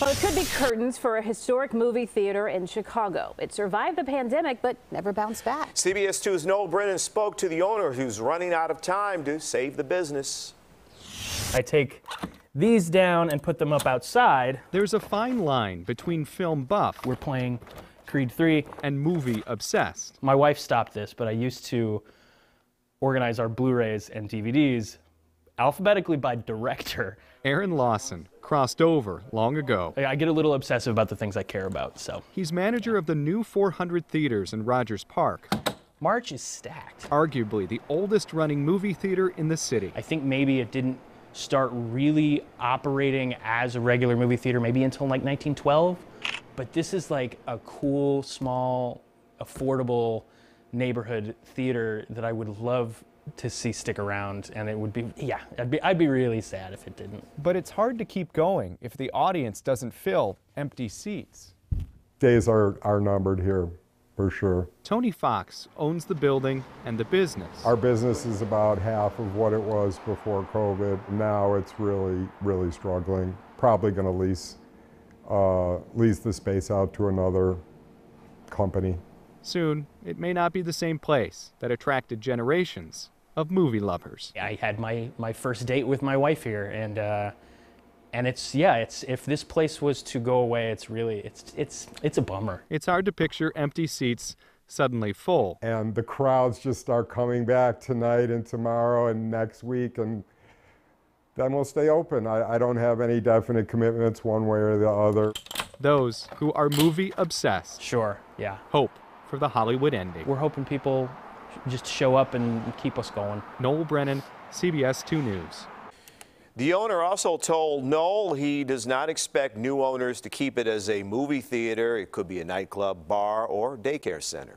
Well, it could be curtains for a historic movie theater in Chicago. It survived the pandemic, but never bounced back. CBS 2's Noel Brennan spoke to the owner who's running out of time to save the business. I take these down and put them up outside. There's a fine line between film buff We're playing Creed 3. and movie obsessed. My wife stopped this, but I used to organize our Blu-rays and DVDs alphabetically by director. Aaron Lawson crossed over long ago. I get a little obsessive about the things I care about, so. He's manager of the new 400 theaters in Rogers Park, March is stacked. arguably the oldest running movie theater in the city. I think maybe it didn't start really operating as a regular movie theater maybe until like 1912, but this is like a cool, small, affordable neighborhood theater that I would love to see stick around and it would be yeah, I'd be I'd be really sad if it didn't. But it's hard to keep going if the audience doesn't fill empty seats. days are, are numbered here for sure. Tony Fox owns the building and the business. Our business is about half of what it was before COVID. Now it's really, really struggling. Probably going to lease, uh, lease the space out to another company. Soon, it may not be the same place that attracted generations of movie lovers. I had my my first date with my wife here and uh and it's yeah, it's if this place was to go away, it's really it's it's it's a bummer. It's hard to picture empty seats suddenly full. And the crowds just start coming back tonight and tomorrow and next week. And then we'll stay open. I, I don't have any definite commitments one way or the other. Those who are movie obsessed Sure, yeah. hope for the Hollywood ending. We're hoping people just show up and keep us going. Noel Brennan, CBS 2 News. The owner also told Noel he does not expect new owners to keep it as a movie theater. It could be a nightclub, bar, or daycare center.